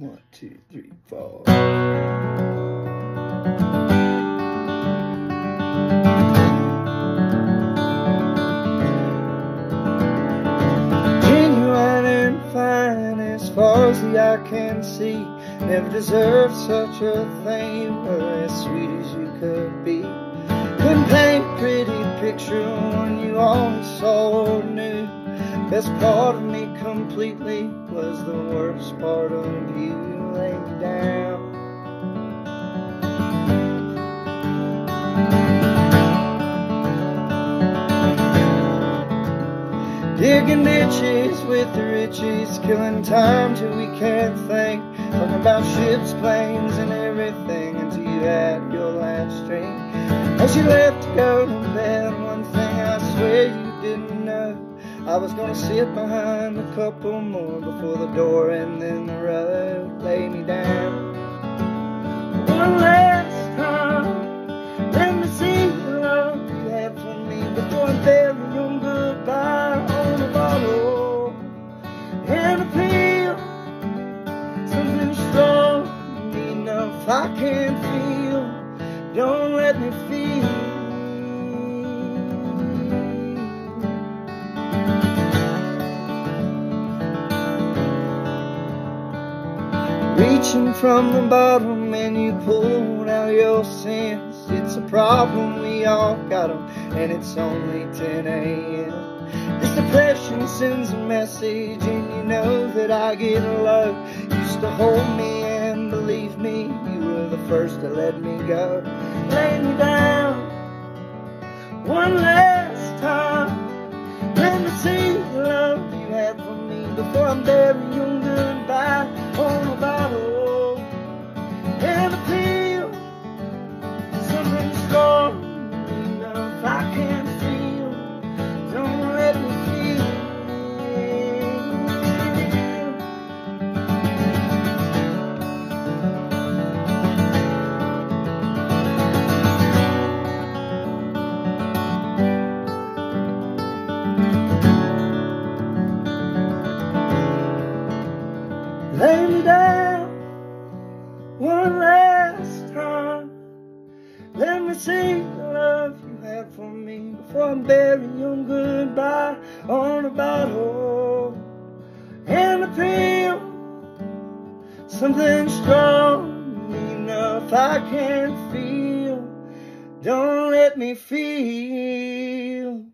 One, two, three, four. Genuine and fine as far as the eye can see. Never deserved such a thing. You were as sweet as you could be. Couldn't paint a pretty picture when you always saw or knew. Best part of completely was the worst part of you. Lay down. Digging ditches with the riches, killing time till we can't think. Talking about ships, planes, and everything until you had your last drink. As you left to go to bed, one thing I swear you. I was gonna sit behind a couple more before the door and then the road lay me down. One last time, let me see the love you had for me before I bury your goodbye on a bottle and a pill. Something strong enough I can feel. Don't let me feel. Reaching from the bottom and you pulled out your sins. It's a problem, we all got them, and it's only 10 a.m. This depression sends a message, and you know that I get low. Used to hold me and believe me, you were the first to let me go. Lay me down one last time. Let me see the love you had for me before I'm burying me see the love you had for me before I'm burying your goodbye on a bottle and a pill. Something strong enough I can't feel. Don't let me feel.